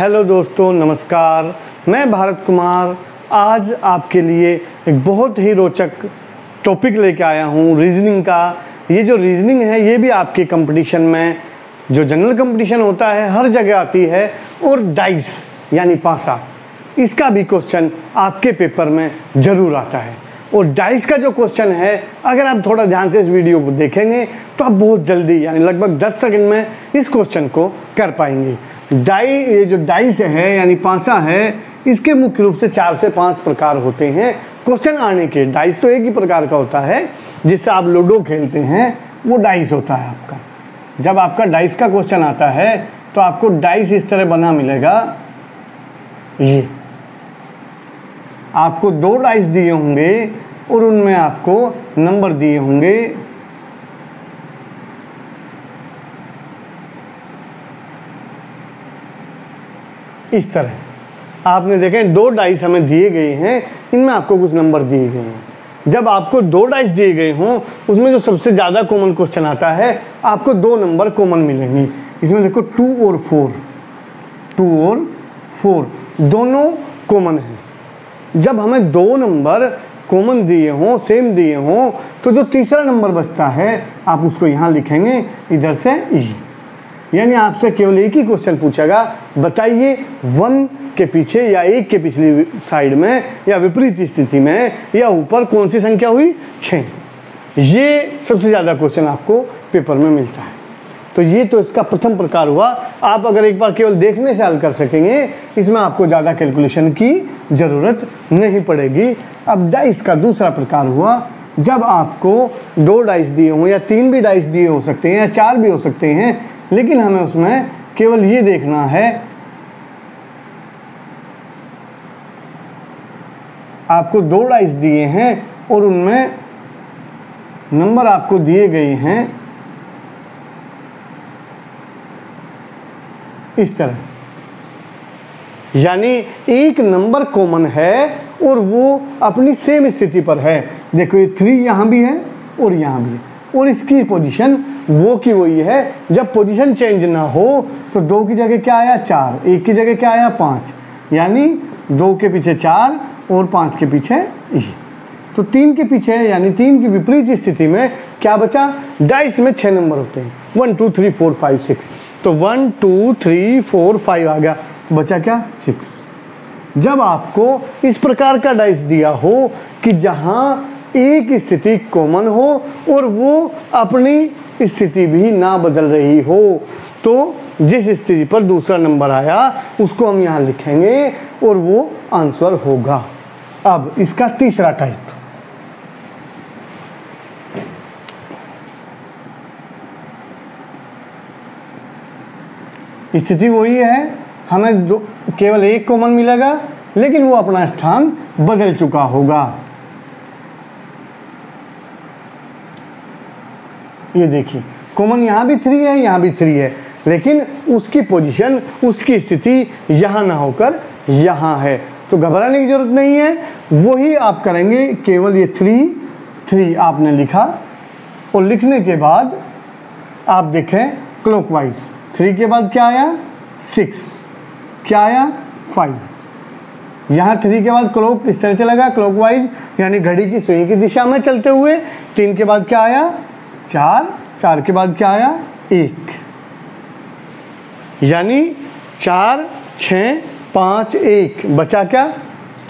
Hello दोस्तों, नमस्कार। मैं भारत कुमार। आज आपके लिए एक बहुत ही रोचक टॉपिक लेके आया हूँ रीजनिंग का। ये जो रीजनिंग है, ये भी आपके कंपटीशन में, जो जनरल कंपटीशन होता है, हर जगह आती है। और डाइस यानी पासा, इसका भी क्वेश्चन आपके पेपर में ज़रूर आता है। और डाइस का जो क्वेश्चन है, अगर आप थोड़ा ध्यान से इस वीडियो को देखेंगे तो आप बहुत जल्दी, यानी लगभग 10 सेकंड में इस क्वेश्चन को कर पाएँगे। डाई, ये जो डाइस है, यानी पांचा है, इसके मुख्य रूप से चार से पाँच प्रकार होते हैं। क्वेश्चन आने के, डाइस तो एक ही प्रकार का होता है, जिससे आप लूडो खेलते हैं, वो डाइस होता है आपका। जब आपका डाइस का क्वेश्चन आता है तो आपको डाइस इस तरह बना मिलेगा। ये। आपको दो डाइस दिए होंगे, और उनमें आपको नंबर दिए होंगे। इस तरह। आपने देखें दो डाइस हमें दिए गए हैं, इनमें आपको कुछ नंबर दिए गए हैं। जब आपको दो डाइस दिए गए हों, उसमें जो सबसे ज़्यादा कॉमन क्वेश्चन आता है, आपको दो नंबर कॉमन मिलेंगे। इसमें देखो टू और फोर टू और फोर दोनों कॉमन हैं। जब हमें दो नंबर कॉमन दिए हों सेम दिए हों तो जो तीसरा नंबर बचता है, आप उसको यहाँ लिखेंगे, इधर से ई यानी आपसे केवल एक ही क्वेश्चन पूछेगा। बताइए वन के पीछे या एक के पिछली साइड में या विपरीत स्थिति में या ऊपर कौन सी संख्या हुई? छः ये सबसे ज़्यादा क्वेश्चन आपको पेपर में मिलता है। तो ये तो इसका प्रथम प्रकार हुआ। आप अगर एक बार केवल देखने से हल कर सकेंगे, इसमें आपको ज़्यादा कैलकुलेशन की ज़रूरत नहीं पड़ेगी। अब डाइस का दूसरा प्रकार हुआ, जब आपको दो डाइस दिए हों या तीन भी डाइस दिए हो सकते हैं या चार भी हो सकते हैं लेकिन हमें उसमें केवल ये देखना है, आपको दो डाइस दिए हैं और उनमें नंबर आपको दिए गए हैं। इस तरह। यानी एक नंबर कॉमन है और वो अपनी सेम स्थिति पर है। देखो ये थ्री यहाँ भी है और यहाँ भी है। और इसकी पोजीशन वो की वही है। जब पोजीशन चेंज ना हो तो दो की जगह क्या आया? चार। एक की जगह क्या आया? पाँच। यानी दो के पीछे चार और पाँच के पीछे ये। तो तीन के पीछे, यानी तीन की विपरीत स्थिति में क्या बचा? डाइस में छः नंबर होते हैं। One two three four five six तो one two three four five आ गया। बचा क्या? सिक्स जब आपको इस प्रकार का डाइस दिया हो कि जहाँ एक स्थिति कॉमन हो और वो अपनी स्थिति भी ना बदल रही हो। तो जिस स्थिति पर दूसरा नंबर आया, उसको हम यहाँ लिखेंगे और वो आंसर होगा। अब इसका तीसरा टाइप स्थिति वही है, हमें केवल एक कॉमन मिलेगा, लेकिन वो अपना स्थान बदल चुका होगा। ये देखिए कॉमन यहाँ भी थ्री है, यहाँ भी थ्री है। लेकिन उसकी पोजीशन उसकी स्थिति यहाँ ना होकर यहाँ है। तो घबराने की ज़रूरत नहीं है। वही आप करेंगे, केवल ये थ्री थ्री आपने लिखा और लिखने के बाद आप देखें क्लॉकवाइज थ्री के बाद क्या आया? सिक्स क्या आया? फाइव यहाँ थ्री के बाद क्लॉक इस तरह चलेगा क्लॉकवाइज यानी घड़ी की सुई की दिशा में चलते हुए। तीन के बाद क्या आया? चार चार के बाद क्या आया? एक। यानी चार छ पाँच, एक। बचा क्या?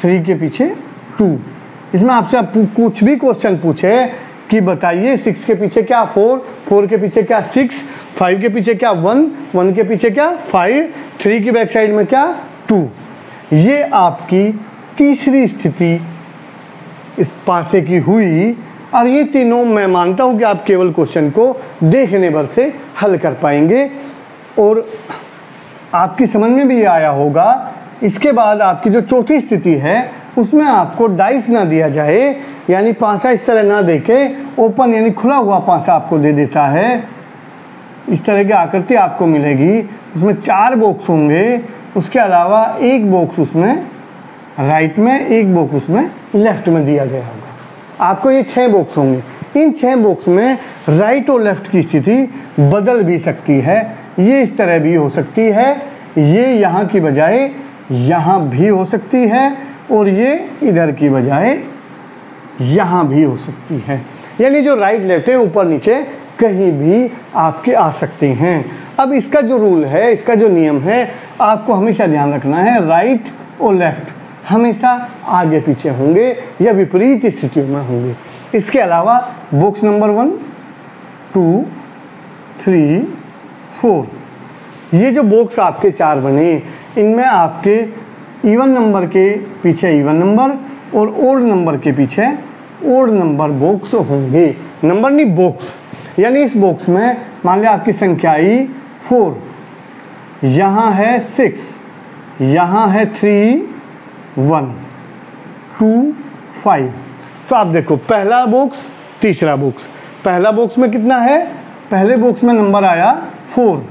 थ्री के पीछे टू। इसमें आपसे आप कुछ भी क्वेश्चन पूछे कि बताइए सिक्स के पीछे क्या फोर फोर के पीछे क्या सिक्स फाइव के पीछे क्या वन वन के पीछे क्या फाइव थ्री की बैक साइड में क्या टू ये आपकी तीसरी स्थिति इस पासे की हुई और ये तीनों मैं मानता हूँ कि आप केवल क्वेश्चन को देखने भर से हल कर पाएँगे। और आपकी समझ में भी ये आया होगा, इसके बाद आपकी जो चौथी स्थिति है, उसमें आपको डाइस ना दिया जाए, यानी पांचा इस तरह ना देके ओपन यानी खुला हुआ पांचा आपको दे देता है। इस तरह की आकृति आपको मिलेगी। उसमें चार बॉक्स होंगे, उसके अलावा एक बॉक्स उसमें राइट में, एक बॉक्स उसमें लेफ़्ट में दिया गया होगा। आपको ये छः बॉक्स होंगे। इन छः बॉक्स में राइट और लेफ़्ट की स्थिति बदल भी सकती है। ये इस तरह भी हो सकती है। ये यहाँ की बजाय यहाँ भी हो सकती है और ये इधर की बजाय यहाँ भी हो सकती है। यानी जो राइट लेफ़्ट है, ऊपर नीचे कहीं भी आपके आ सकते हैं। अब इसका जो रूल है, इसका जो नियम है, आपको हमेशा ध्यान रखना है राइट और लेफ़्ट हमेशा आगे पीछे होंगे या विपरीत स्थितियों में होंगे। इसके अलावा box number one two three four ये जो बॉक्स आपके चार बने, इनमें आपके इवन नंबर के पीछे इवन नंबर और ओड नंबर के पीछे ओड नंबर बॉक्स होंगे। नंबर नहीं बॉक्स यानी इस बॉक्स में मान लिया आपकी संख्या आई फोर यहाँ है सिक्स यहाँ है थ्री वन, टू, फाइव। तो आप देखो, पहला बॉक्स तीसरा बॉक्स पहला बॉक्स में कितना है? पहले बॉक्स में नंबर आया फोर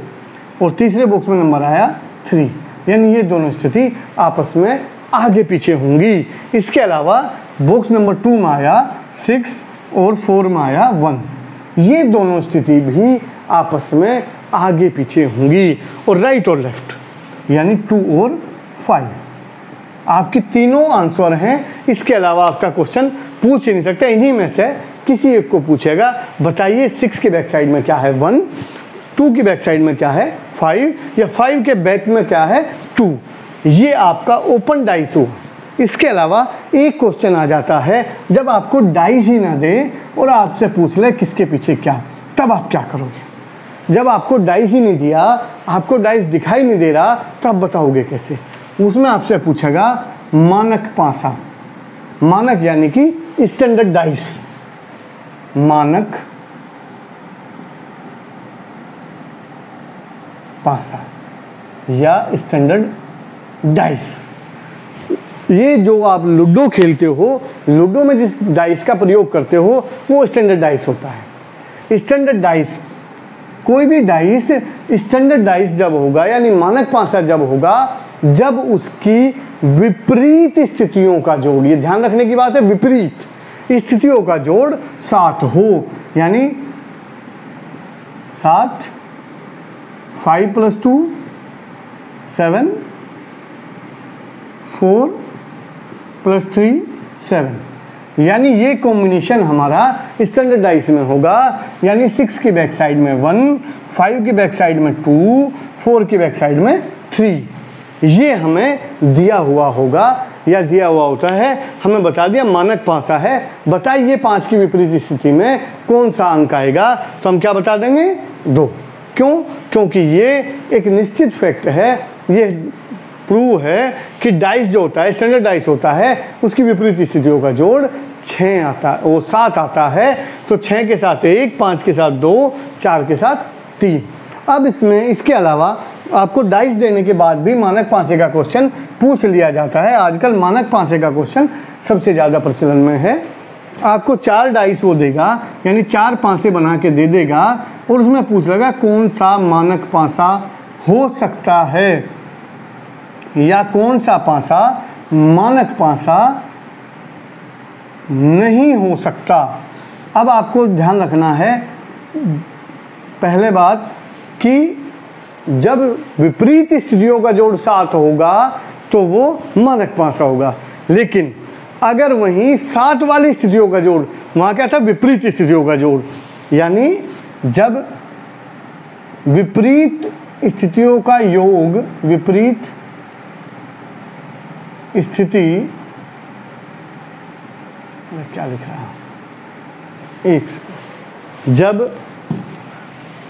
और तीसरे बॉक्स में नंबर आया थ्री यानी ये दोनों स्थिति आपस में आगे पीछे होंगी। इसके अलावा बॉक्स नंबर टू में आया सिक्स और फोर में आया वन ये दोनों स्थिति भी आपस में आगे पीछे होंगी। और राइट और लेफ़्ट यानी टू और फाइव आपकी तीनों आंसर हैं। इसके अलावा आपका क्वेश्चन पूछ ही नहीं सकता। इन्हीं में से किसी एक को पूछेगा, बताइए सिक्स के बैक साइड में क्या है वन टू की बैक साइड में क्या है फाइव या फाइव के बैक में क्या है टू ये आपका ओपन डाइस हो इसके अलावा एक क्वेश्चन आ जाता है, जब आपको डाइस ही ना दे और आपसे पूछ ले किसके पीछे क्या, तब आप क्या करोगे? जब आपको डाइस ही नहीं दिया, आपको डाइस दिखाई नहीं दे रहा तब बताओगे कैसे? उसमें आपसे पूछेगा, मानक पासा। मानक यानी कि स्टैंडर्ड डाइस मानक पासा या स्टैंडर्ड डाइस ये जो आप लूडो खेलते हो, लूडो में जिस डाइस का प्रयोग करते हो, वो स्टैंडर्ड डाइस होता है। स्टैंडर्ड डाइस कोई भी डाइस स्टैंडर्ड डाइस जब होगा, यानी मानक पासा जब होगा, जब उसकी विपरीत स्थितियों का जोड़, ये ध्यान रखने की बात है, विपरीत स्थितियों का जोड़ सात हो, यानी सात five plus two seven four plus three seven यानी ये कॉम्बिनेशन हमारा स्टैंडर्ड डाइस में होगा, यानी सिक्स की बैक साइड में वन फाइव की बैक साइड में टू फोर की बैक साइड में थ्री ये हमें दिया हुआ होगा, या दिया हुआ होता है, हमें बता दिया, मानक पांचा है। बताइए पाँच की विपरीत स्थिति में कौन सा अंक आएगा तो हम क्या बता देंगे? दो। क्यों? क्योंकि ये एक निश्चित फैक्ट है, ये प्रूव है कि डाइस जो होता है स्टैंडर्ड डाइस होता है, उसकी विपरीत स्थितियों का जोड़ छः आता, वो सात आता है तो छः के साथ एक, पाँच के साथ दो, चार के साथ तीन। अब इसमें, इसके अलावा आपको डाइस देने के बाद भी मानक पांसे का क्वेश्चन पूछ लिया जाता है। आजकल मानक पांसे का क्वेश्चन सबसे ज़्यादा प्रचलन में है। आपको चार डाइस वो देगा, यानी चार पांसे बना के दे देगा, और उसमें पूछ लेगा कौन सा मानक पांसा हो सकता है। या कौन सा पासा मानक पासा नहीं हो सकता। अब आपको ध्यान रखना है, पहले बात कि जब विपरीत स्थितियों का जोड़ सात होगा तो वो मानक पासा होगा। लेकिन अगर वहीं सात वाली स्थितियों का जोड़, वहाँ क्या था? विपरीत स्थितियों का जोड़। यानी जब विपरीत स्थितियों का योग, विपरीत स्थिति मैं क्या लिख रहा हूँ? एक जब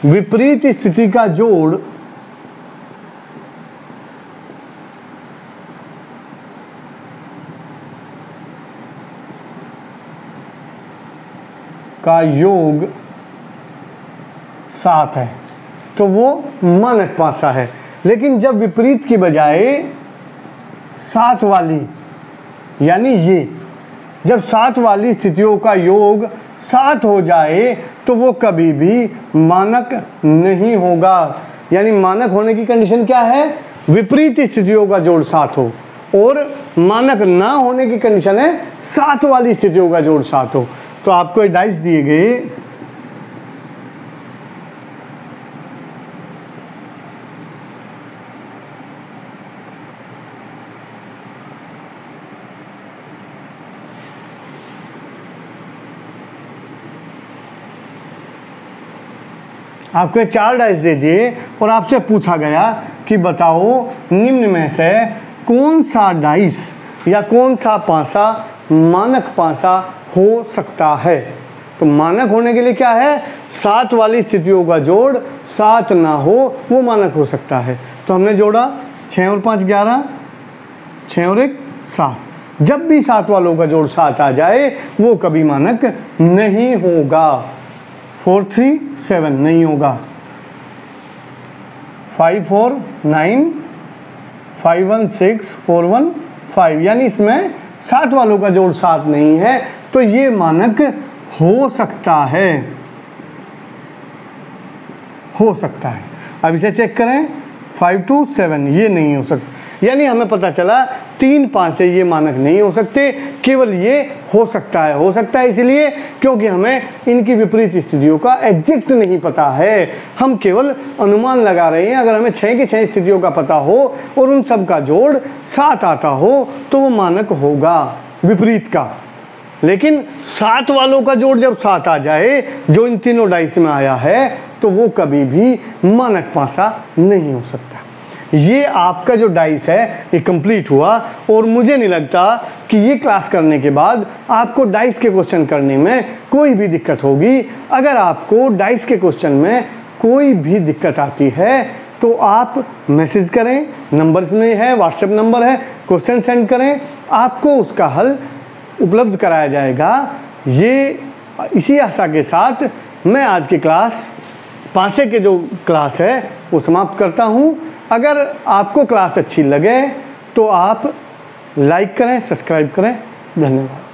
विपरीत स्थिति का जोड़ का योग सात है तो वो मानक पासा है। लेकिन जब विपरीत की बजाय सात वाली, यानी ये, जब सात वाली स्थितियों का योग सात हो जाए तो वो कभी भी मानक नहीं होगा। यानी मानक होने की कंडीशन क्या है? विपरीत स्थितियों का जोड़ सात हो, और मानक ना होने की कंडीशन है सात वाली स्थितियों का जोड़ सात हो। तो आपको डाइस दिए गए आपको चार डाइस दे दिए और आपसे पूछा गया कि बताओ, निम्न में से कौन सा डाइस या कौन सा पासा मानक पासा हो सकता है? तो मानक होने के लिए क्या है? सात वाली स्थितियों का जोड़ सात ना हो, वो मानक हो सकता है। तो हमने जोड़ा छः और पाँच ग्यारह छः और एक सात। जब भी सात वालों का जोड़ सात आ जाए, वो कभी मानक नहीं होगा। फोर थ्री सेवन नहीं होगा। Five four nine, five one six, four one five, यानी इसमें सात वालों का जोड़ सात नहीं है तो ये मानक हो सकता है। हो सकता है। अब इसे चेक करें। फाइव टू सेवन, ये नहीं हो सकता यानी हमें पता चला, तीन पाँच से ये मानक नहीं हो सकते, केवल ये हो सकता है, हो सकता है इसलिए क्योंकि हमें इनकी विपरीत स्थितियों का एग्जैक्ट नहीं पता है। हम केवल अनुमान लगा रहे हैं, अगर हमें छः की छः स्थितियों का पता हो और उन सब का जोड़ सात आता हो तो वो मानक होगा, विपरीत का। लेकिन सात वालों का जोड़ जब सात आ जाए, जो इन तीनों डाइस में आया है तो वो कभी भी मानक पासा नहीं हो सकता। ये आपका जो डाइस है, ये कंप्लीट हुआ और मुझे नहीं लगता कि ये क्लास करने के बाद आपको डाइस के क्वेश्चन करने में कोई भी दिक्कत होगी। अगर आपको डाइस के क्वेश्चन में कोई भी दिक्कत आती है तो आप मैसेज करें। नंबर्स में है व्हाट्सएप नंबर है क्वेश्चन सेंड करें। आपको उसका हल उपलब्ध कराया जाएगा। ये, इसी आशा के साथ मैं आज की क्लास पाँचे के जो क्लास है, वो समाप्त करता हूँ। अगर आपको क्लास अच्छी लगे तो आप लाइक करें सब्सक्राइब करें। धन्यवाद।